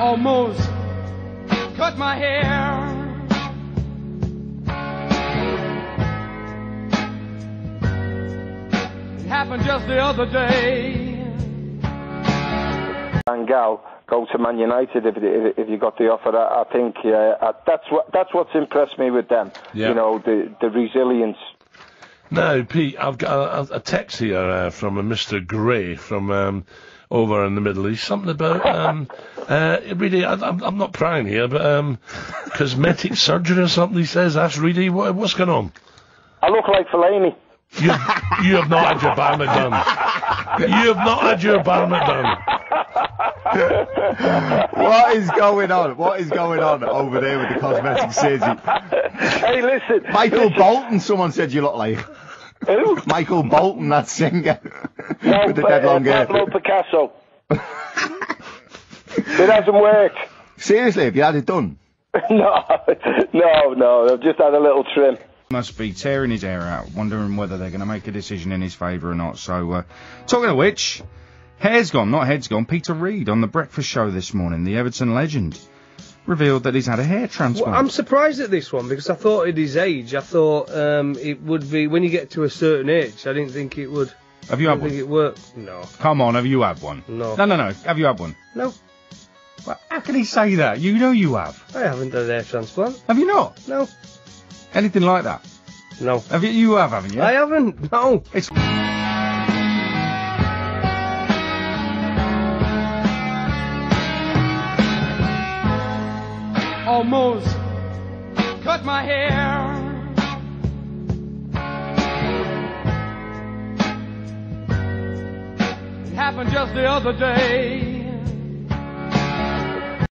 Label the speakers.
Speaker 1: almost cut my hair. It happened just the other day.
Speaker 2: Van Gaal go to Man United if if, if you got the offer. I, I think uh, that's what that's what's impressed me with them.
Speaker 3: Yeah.
Speaker 2: You know the the resilience.
Speaker 3: No, Pete, I've got a, a text here uh, from a Mr. Gray from um, over in the Middle East. Something about um, uh, really, I, I'm, I'm not prying here, but um, cosmetic surgery or something. He says that's really what, what's going on.
Speaker 2: I look like Fellaini.
Speaker 3: You you have not had your barnet done. You have not had your barnet done.
Speaker 4: what is going on? What is going on over there with the cosmetic surgery?
Speaker 2: Hey, listen.
Speaker 4: Michael
Speaker 2: listen.
Speaker 4: Bolton, someone said you look like.
Speaker 2: Who?
Speaker 4: Michael Bolton, that singer.
Speaker 2: No,
Speaker 4: with the dead
Speaker 2: uh,
Speaker 4: long hair.
Speaker 2: Pablo Picasso. it hasn't worked.
Speaker 4: Seriously, have you had it done?
Speaker 2: no, no, no. I've just had a little trim.
Speaker 5: Must be tearing his hair out, wondering whether they're going to make a decision in his favour or not. So, uh, talking of which, hair's gone, not head's gone. Peter Reid on the breakfast show this morning, the Everton legend, revealed that he's had a hair transplant.
Speaker 6: Well, I'm surprised at this one because I thought at his age, I thought um, it would be when you get to a certain age. I didn't think it would.
Speaker 5: have you
Speaker 6: I
Speaker 5: had
Speaker 6: didn't
Speaker 5: one?
Speaker 6: think it worked. No,
Speaker 5: Come on, have you had one?
Speaker 6: No.
Speaker 5: No, no, no. Have you had one?
Speaker 6: no,
Speaker 5: Well, how can he say that? You know you have.
Speaker 6: I haven't had a hair transplant.
Speaker 5: Have you not?
Speaker 6: No,
Speaker 5: Anything like that?
Speaker 6: no,
Speaker 5: Have you? You have, haven't you?
Speaker 6: I haven't. No.
Speaker 5: It's
Speaker 1: Almost cut my hair. It happened just the other day.